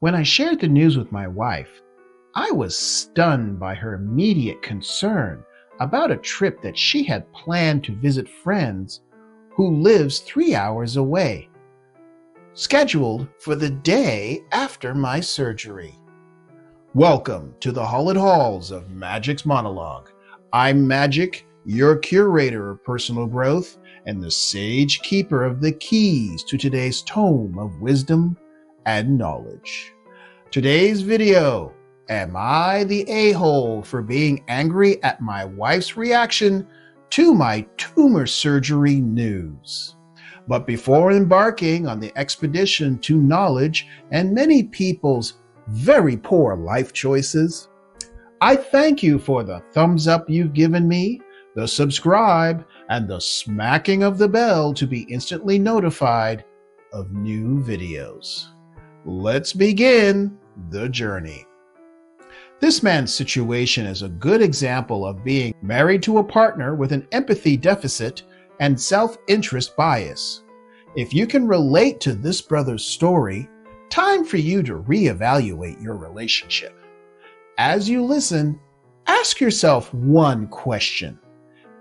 When I shared the news with my wife, I was stunned by her immediate concern about a trip that she had planned to visit friends who lives 3 hours away, scheduled for the day after my surgery. Welcome to the Hollid Halls of Magic's Monologue. I'm Magic, your curator of personal growth and the sage keeper of the keys to today's tome of wisdom and knowledge. Today's video Am I the a hole for being angry at my wife's reaction to my tumor surgery news? But before embarking on the expedition to knowledge and many people's very poor life choices, I thank you for the thumbs up you've given me, the subscribe, and the smacking of the bell to be instantly notified of new videos. Let's begin the journey. This man's situation is a good example of being married to a partner with an empathy deficit and self interest bias. If you can relate to this brother's story, time for you to reevaluate your relationship. As you listen, ask yourself one question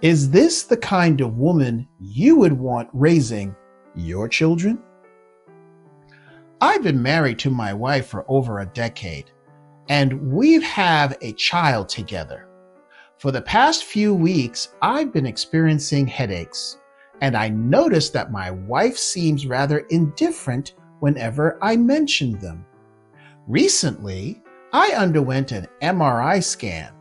Is this the kind of woman you would want raising your children? I've been married to my wife for over a decade, and we have a child together. For the past few weeks, I've been experiencing headaches, and I noticed that my wife seems rather indifferent whenever I mention them. Recently, I underwent an MRI scan.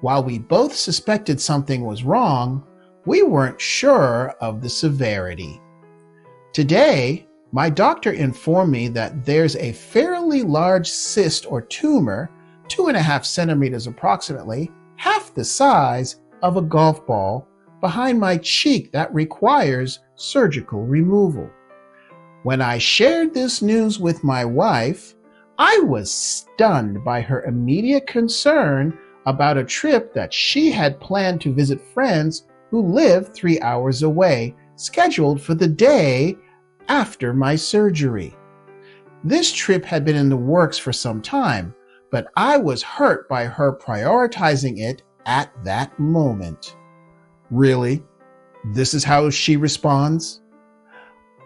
While we both suspected something was wrong, we weren't sure of the severity. Today, my doctor informed me that there's a fairly large cyst or tumor, two and a half centimeters approximately, half the size of a golf ball, behind my cheek that requires surgical removal. When I shared this news with my wife, I was stunned by her immediate concern about a trip that she had planned to visit friends who live three hours away, scheduled for the day after my surgery. This trip had been in the works for some time, but I was hurt by her prioritizing it at that moment. Really? This is how she responds?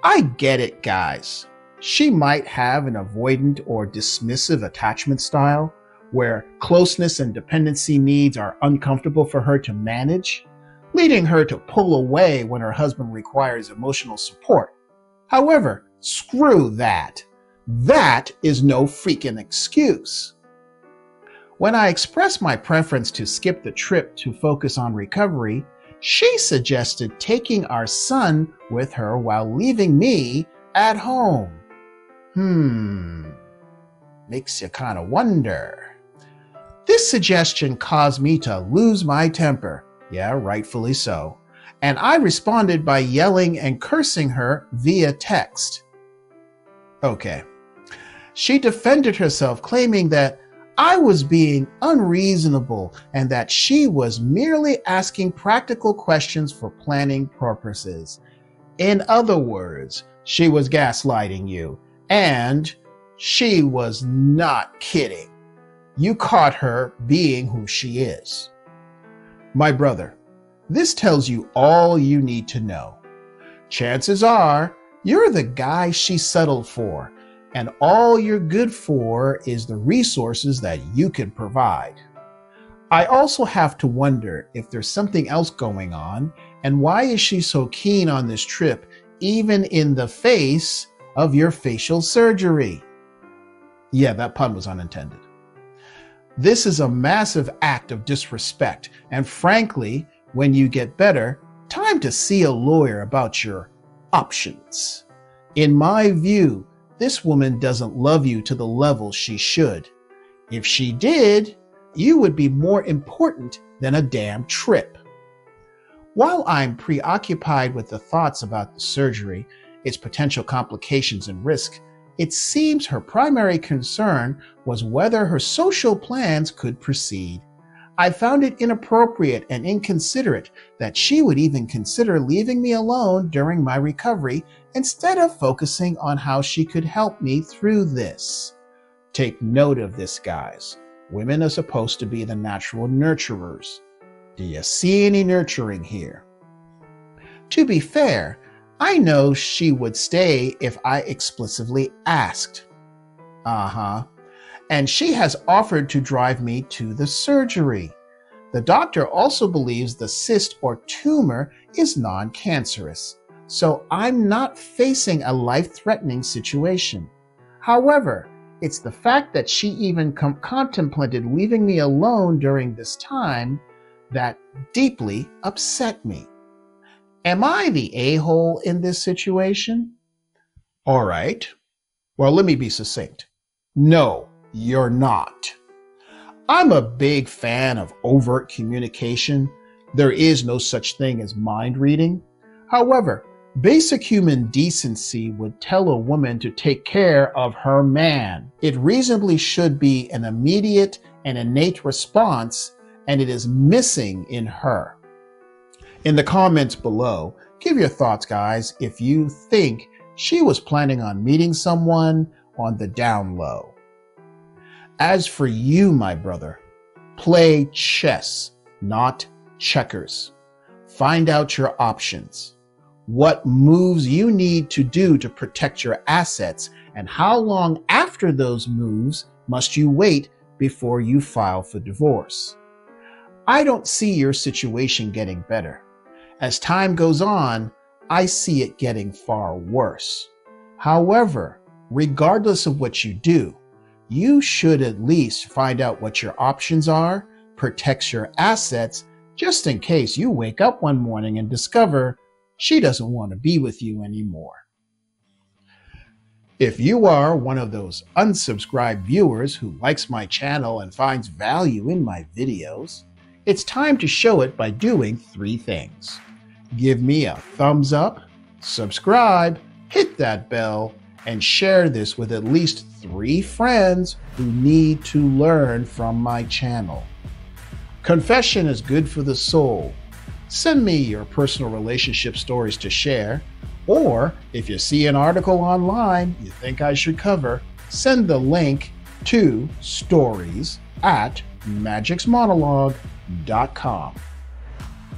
I get it, guys. She might have an avoidant or dismissive attachment style where closeness and dependency needs are uncomfortable for her to manage, leading her to pull away when her husband requires emotional support. However, screw that. That is no freaking excuse. When I expressed my preference to skip the trip to focus on recovery, she suggested taking our son with her while leaving me at home. Hmm, makes you kind of wonder. This suggestion caused me to lose my temper. Yeah, rightfully so and I responded by yelling and cursing her via text. Okay. She defended herself, claiming that I was being unreasonable and that she was merely asking practical questions for planning purposes. In other words, she was gaslighting you, and she was not kidding. You caught her being who she is. My brother, this tells you all you need to know. Chances are you're the guy she settled for, and all you're good for is the resources that you can provide. I also have to wonder if there's something else going on, and why is she so keen on this trip, even in the face of your facial surgery? Yeah, that pun was unintended. This is a massive act of disrespect, and frankly, when you get better, time to see a lawyer about your options. In my view, this woman doesn't love you to the level she should. If she did, you would be more important than a damn trip. While I'm preoccupied with the thoughts about the surgery, its potential complications and risk, it seems her primary concern was whether her social plans could proceed. I found it inappropriate and inconsiderate that she would even consider leaving me alone during my recovery instead of focusing on how she could help me through this. Take note of this, guys. Women are supposed to be the natural nurturers. Do you see any nurturing here? To be fair, I know she would stay if I explicitly asked. Uh huh. And she has offered to drive me to the surgery. The doctor also believes the cyst or tumor is non cancerous, so I'm not facing a life threatening situation. However, it's the fact that she even com- contemplated leaving me alone during this time that deeply upset me. Am I the a hole in this situation? All right. Well, let me be succinct. No, you're not. I'm a big fan of overt communication. There is no such thing as mind reading. However, Basic human decency would tell a woman to take care of her man. It reasonably should be an immediate and innate response, and it is missing in her. In the comments below, give your thoughts, guys, if you think she was planning on meeting someone on the down low. As for you, my brother, play chess, not checkers. Find out your options what moves you need to do to protect your assets, and how long after those moves must you wait before you file for divorce. I don't see your situation getting better. As time goes on, I see it getting far worse. However, regardless of what you do, you should at least find out what your options are, protect your assets, just in case you wake up one morning and discover she doesn't want to be with you anymore. If you are one of those unsubscribed viewers who likes my channel and finds value in my videos, it's time to show it by doing three things. Give me a thumbs up, subscribe, hit that bell, and share this with at least three friends who need to learn from my channel. Confession is good for the soul, Send me your personal relationship stories to share, or if you see an article online you think I should cover, send the link to stories at magicsmonologue.com.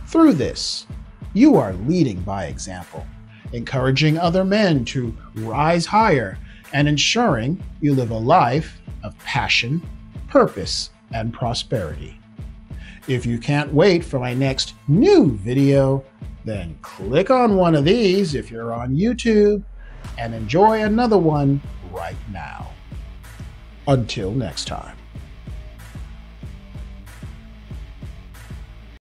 Through this, you are leading by example, encouraging other men to rise higher and ensuring you live a life of passion, purpose, and prosperity. If you can't wait for my next new video, then click on one of these if you're on YouTube and enjoy another one right now. Until next time.